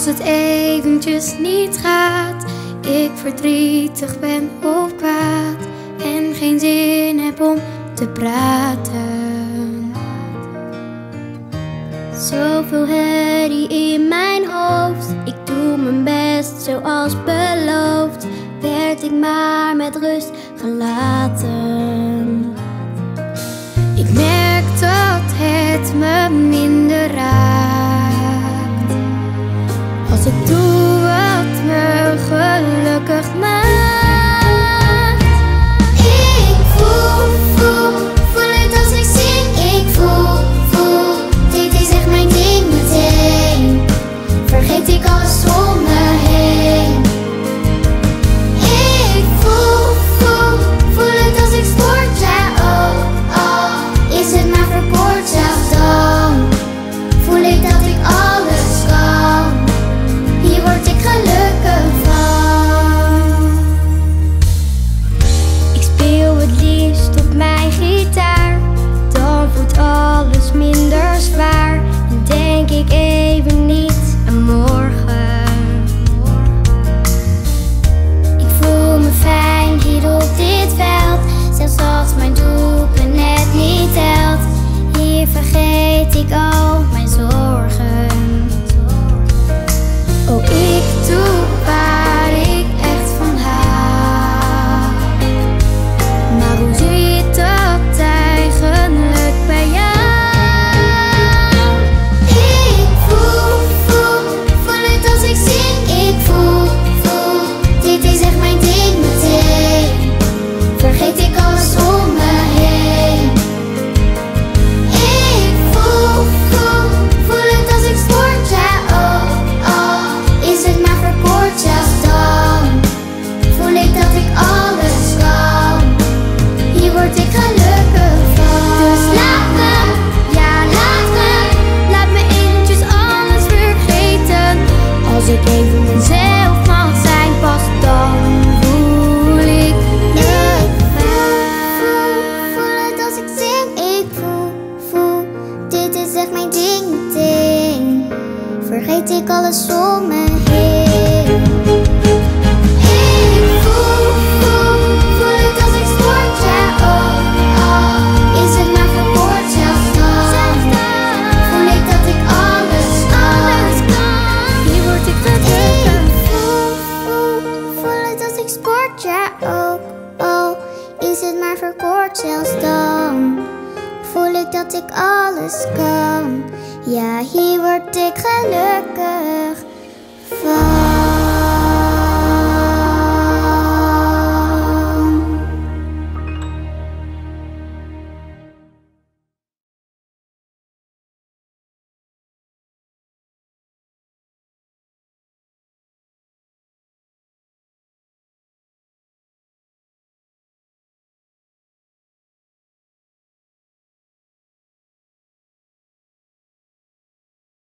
Als het eventjes niet gaat, ik verdrietig ben of kwaad en geen zin heb om te praten. Zoveel herrie in mijn hoofd, ik doe mijn best zoals beloofd, werd ik maar met rust gelaten. Ik merk dat het me minder raakt als Vergeet ik alles om me heen. Ik voel, voel, voel het als ik sport. Ja, oh, oh, is het maar verkort zelfs dan. Voel ik dat ik alles kan. Hier word ik gelukkig. Ik voel, voel, voel het als ik sport, ja ook, oh, is het maar verkort zelfs dan. Voel ik dat ik alles kan, ja hier word ik gelukkig